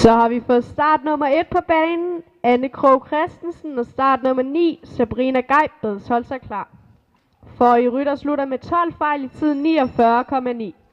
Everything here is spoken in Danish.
Så har vi fået start nummer 1 på banen, Anne Krog Christensen, og start nummer 9, Sabrina Geibeds. Hold sig klar. For i rytter slutter med 12 fejl i tiden 49,9.